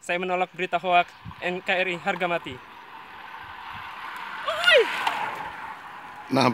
Saya menolak berita hoak NKRI harga mati. Nah,